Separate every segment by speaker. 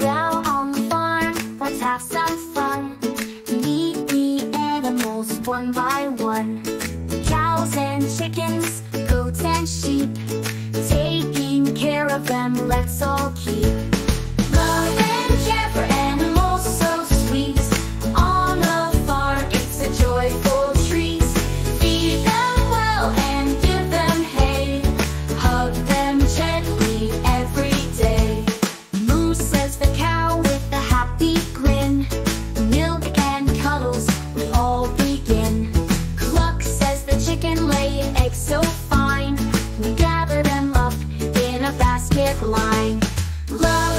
Speaker 1: down on the farm, let's have some fun. Meet the animals one by one. Cows and chickens, goats and sheep. Taking care of them, let's flying. Love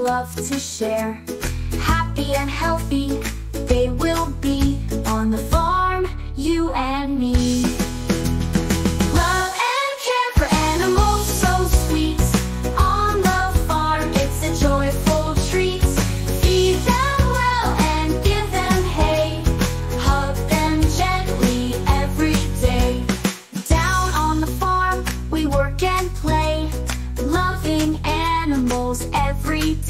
Speaker 1: love to share. Happy and healthy, they will be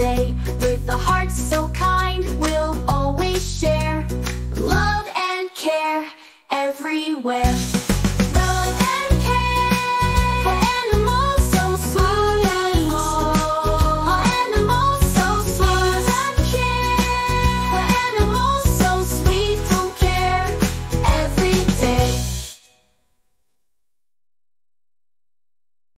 Speaker 1: day with the hearts so kind. We'll always share love and care everywhere.